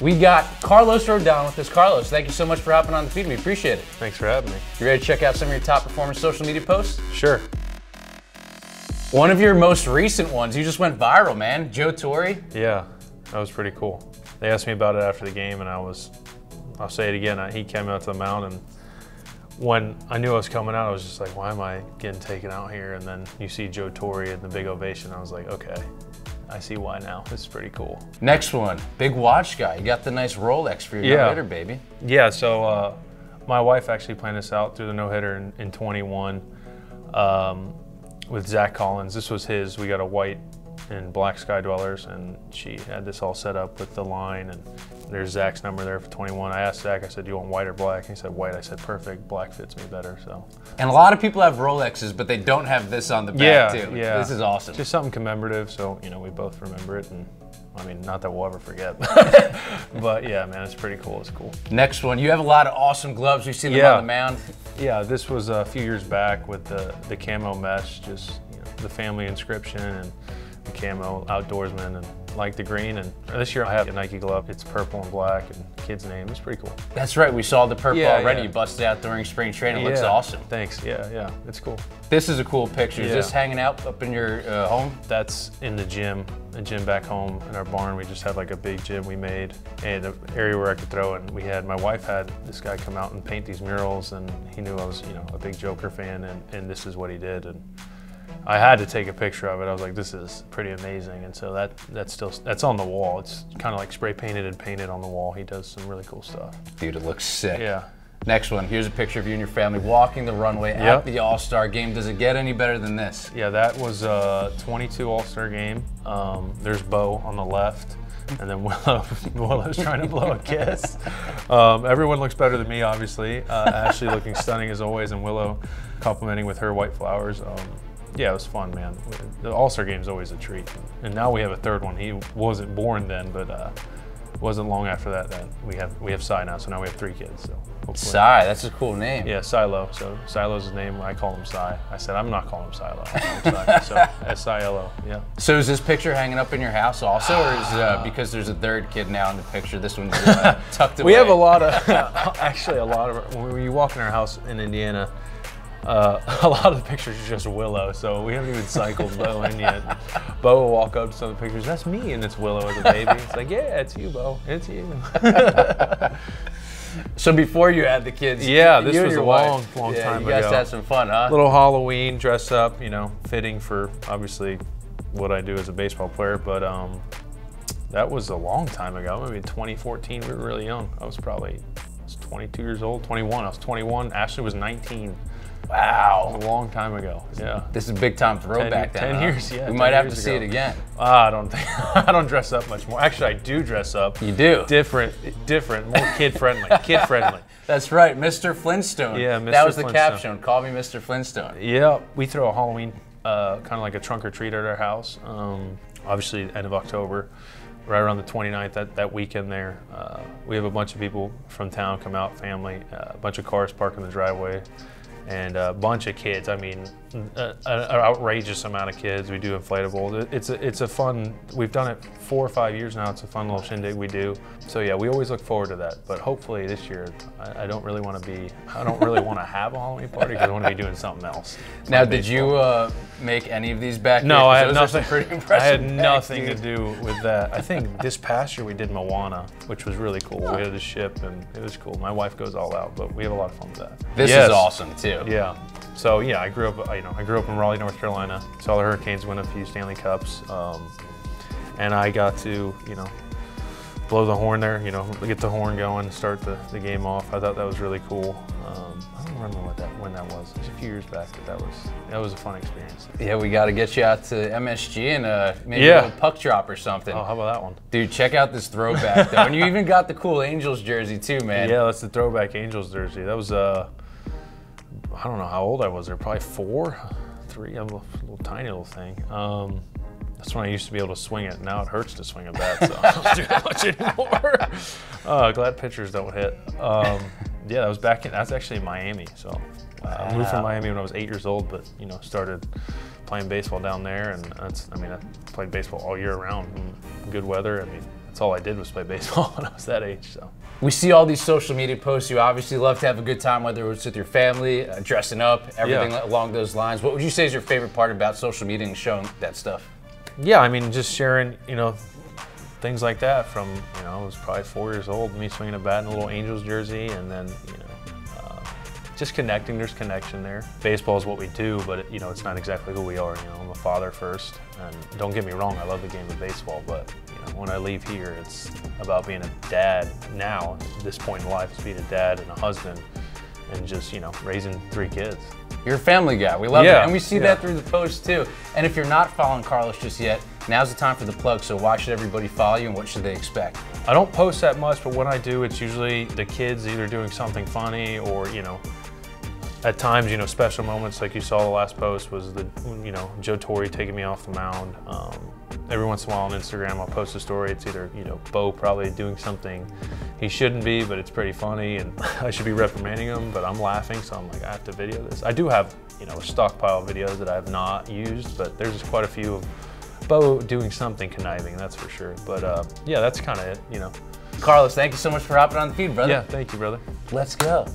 We got Carlos Rodon with us. Carlos, thank you so much for hopping on the feed. We appreciate it. Thanks for having me. You ready to check out some of your top performance social media posts? Sure. One of your most recent ones, you just went viral, man. Joe Torre. Yeah, that was pretty cool. They asked me about it after the game, and I was, I'll say it again. I, he came out to the mound, and when I knew I was coming out, I was just like, why am I getting taken out here? And then you see Joe Torre and the big ovation. I was like, okay, I see why now. This is pretty cool. Next one, big watch guy. You got the nice Rolex for your Yeah. no hitter, baby. Yeah, so uh, my wife actually planned this out through the no hitter in, in 21 um, with Zack Collins. This was his. We got a white and black Sky Dwellers, and she had this all set up with the line. And there's Zack's number there for 21. I asked Zack, I said, Do you want white or black? He said, White. I said, Perfect. Black fits me better. So, And a lot of people have Rolexes, but they don't have this on the back, yeah, too. yeah. This is awesome. Just something commemorative, so, you know, we both remember it. And I mean, not that we'll ever forget. but yeah, man, it's pretty cool. It's cool. Next one, you have a lot of awesome gloves. We've seen them Yeah. on the mound. Yeah, this was a few years back with the, the camo mesh, just you know, the family inscription and camo outdoorsman and like the green. And this year I have a Nike glove. It's purple and black and kid's name. It's pretty cool. That's right, we saw the purple Yeah, already. yeah. You busted out during spring training. It looks awesome. Thanks. Yeah, yeah, it's cool. This is a cool picture. Is this hanging out up in your uh, home? That's in the gym, a gym back home in our barn. We just had like a big gym we made and an area where I could throw. And we had, my wife had this guy come out and paint these murals and he knew I was, you know, a big Joker fan and, and this is what he did. And I had to take a picture of it. I was like, this is pretty amazing. And so that, that's still, that's on the wall. It's kind of like spray painted and painted on the wall. He does some really cool stuff. Dude, it looks sick. Yeah. Next one, here's a picture of you and your family walking the runway at the All-Star game. Does it get any better than this? Yeah, that was a 22 All-Star game. Um, there's Bo on the left, and then Willow. Willow's trying to blow a kiss. Um, everyone looks better than me, obviously. Uh, Ashley looking stunning as always, and Willow complimenting with her white flowers. Um, yeah, it was fun, man. The All-Star game is always a treat. And now we have a third one. He wasn't born then, but uh, wasn't long after that that we have we have Cy now. So now we have three kids. So hopefully. Cy, that's a cool name. Yeah, Silo. So Silo's his name. I call him Cy. I said I'm not calling him Silo. Cy. So S I L O. Yeah. So is this picture hanging up in your house also, or is uh, because there's a third kid now in the picture, this one's uh, tucked away? We have a lot of, actually, a lot of. When you walk in our house in Indiana, uh, a lot of the pictures are just Willow. So we haven't even cycled Bo in yet. Bo will walk up to some of the pictures. That's me, and it's Willow as a baby. It's like, yeah, it's you, Bo. It's you. So before you had the kids, Yeah, this was a wife, long, long yeah, time you guys ago. had some fun, huh? little Halloween dress up, you know, fitting for obviously what I do as a baseball player. But um, that was a long time ago. Maybe 2014. We were really young. I was probably I was 22 years old, 21. I was 21. Ashley was 19. Wow. A long time ago. Yeah. This is a big time throwback. then, 10 huh? years, yeah, We might have to years see it again. Ah, I don't think I don't dress up much more. Actually, I do dress up. You do. Different, different, more kid friendly. Kid friendly. That's right, Mr. Flintstone. Yeah, That Mr. was the caption. Call me Mr. Flintstone. Yeah, we throw a Halloween, uh, kind of like a trunk or treat at our house. Um, obviously, end of October, right around the 29th, that, that weekend there. Uh, we have a bunch of people from town come out, family, uh, a bunch of cars parked in the driveway, and a bunch of kids. I mean, an outrageous amount of kids. We do inflatables. It's a, it's a fun, we've done it four or five years now. It's a fun little shindig we do. So yeah, we always look forward to that. But hopefully this year, I, I don't really want to be, I don't really want to have a Halloween party because I want to be doing something else. Now, did you uh, make any of these back? No, here? I had those are some nothing. Pretty impressive I had bags, nothing dude. to do with that. I think this past year we did Moana, which was really cool. We had a ship and it was cool. My wife goes all out, but we have a lot of fun with that. This Yes. is awesome too. Yeah. So yeah, I grew up. You know, I grew up in Raleigh, North Carolina. Saw the Hurricanes win a few Stanley Cups, um, and I got to you know blow the horn there. You know, get the horn going, start the, the game off. I thought that was really cool. Um, I don't remember what that when that was. It was a few years back, but that was that was a fun experience. Yeah, we got to get you out to MSG and uh, maybe Yeah. a little puck drop or something. Oh, how about that one? Dude, check out this throwback though. And you even got the cool Angels jersey too, man. Yeah, that's the throwback Angels jersey. That was uh, I don't know how old I was. there, probably four, three. I'm a little, little tiny little thing. Um, that's when I used to be able to swing it. Now it hurts to swing a bat, so I don't do that much anymore. Uh, glad pitchers don't hit. Um, yeah, that was back in. That's actually in Miami. So uh, I moved from Miami when I was eight years old, but you know started playing baseball down there, and that's. I mean, I played baseball all year round. in Good weather. I mean, that's all I did was play baseball when I was that age. So We see all these social media posts. You obviously love to have a good time, whether it's with your family, uh, dressing up, everything Yeah. along those lines. What would you say is your favorite part about social media and showing that stuff? yeah, I mean, just sharing, you know, things like that from, you know, I was probably four years old, me swinging a bat in a little Angels jersey, and then, you know, uh, just connecting. There's connection there. Baseball is what we do, but it, you know, it's not exactly who we are. You know, I'm a father first, and don't get me wrong, I love the game of baseball, but when I leave here, it's about being a dad now. At this point in life, it's being a dad and a husband, and just you know, raising three kids. You're a family guy. We love Yeah, it. And we see yeah. that through the posts too. And if you're not following Carlos just yet, now's the time for the plug. So why should everybody follow you and what should they expect? I don't post that much, but when I do, it's usually the kids either doing something funny or, you know, at times, you know, special moments like you saw the last post was the, you know, Joe Torre taking me off the mound. Um, every once in a while on Instagram, I'll post a story. It's either, you know, Bo probably doing something he shouldn't be, but it's pretty funny and I should be reprimanding him, but I'm laughing, so I'm like, I have to video this. I do have, you know, a stockpile of videos that I have not used, but there's just quite a few of Bo doing something conniving, that's for sure. But uh, yeah, that's kind of it, you know. Carlos, thank you so much for hopping on the feed, brother. Yeah, thank you, brother. Let's go.